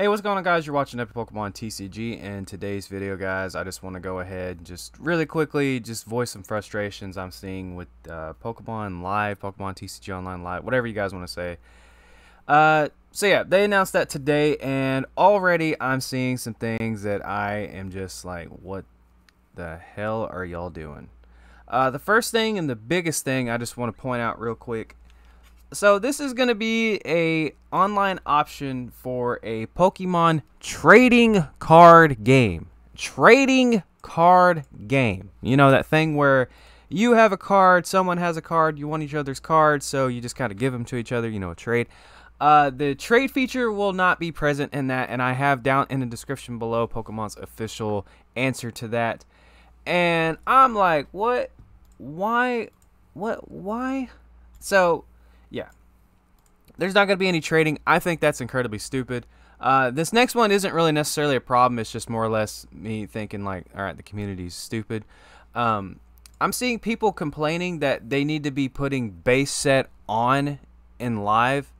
Hey, what's going on guys? You're watching Epic Pokemon TCG and today's video guys, I just want to go ahead and just really quickly just voice some frustrations I'm seeing with uh, Pokemon Live, Pokemon TCG Online Live, whatever you guys want to say. Uh, so yeah, they announced that today and already I'm seeing some things that I am just like, what the hell are y'all doing? Uh, the first thing and the biggest thing I just want to point out real quick so this is going to be a online option for a Pokemon trading card game. Trading card game. You know that thing where you have a card, someone has a card, you want each other's cards, so you just kind of give them to each other, you know, a trade. Uh, the trade feature will not be present in that, and I have down in the description below Pokemon's official answer to that. And I'm like, what? Why? What? Why? So yeah, there's not going to be any trading. I think that's incredibly stupid. Uh, this next one isn't really necessarily a problem. It's just more or less me thinking like, all right, the community's stupid. Um, I'm seeing people complaining that they need to be putting base set on in live,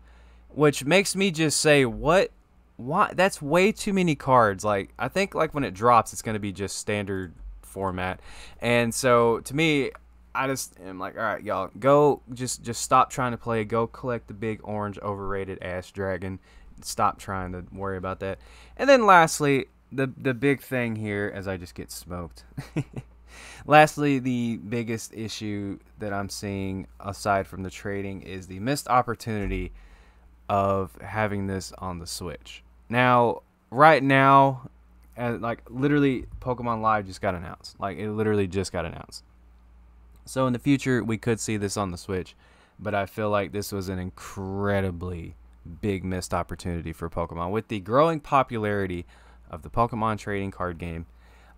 which makes me just say, what? Why? That's way too many cards. Like, I think like when it drops, it's going to be just standard format. And so to me, I just am like, all right, y'all, go just just stop trying to play. Go collect the big orange overrated ass dragon. Stop trying to worry about that. And then lastly, the the big thing here, as I just get smoked. lastly, the biggest issue that I'm seeing aside from the trading is the missed opportunity of having this on the Switch. Now, right now, uh, like literally, Pokemon Live just got announced. Like it literally just got announced so in the future, we could see this on the Switch, but I feel like this was an incredibly big missed opportunity for Pokemon. With the growing popularity of the Pokemon trading card game,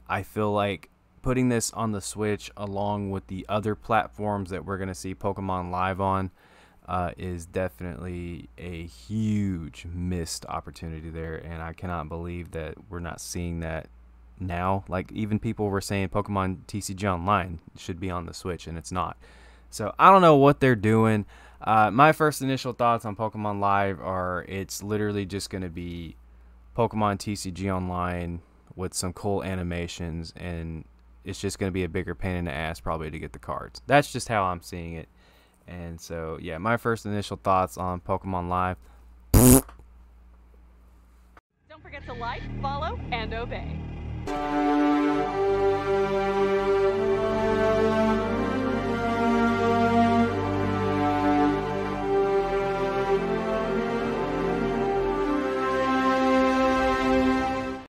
I feel like putting this on the Switch along with the other platforms that we're going to see Pokemon Live on uh, is definitely a huge missed opportunity there. And I cannot believe that we're not seeing that now. Like even people were saying Pokemon TCG Online should be on the Switch, and it's not. So I don't know what they're doing. Uh, my first initial thoughts on Pokemon Live are it's literally just going to be Pokemon TCG Online with some cool animations, and it's just going to be a bigger pain in the ass probably to get the cards. That's just how I'm seeing it. And so, yeah, my first initial thoughts on Pokemon Live. Don't forget to like, follow, and obey. Thank you.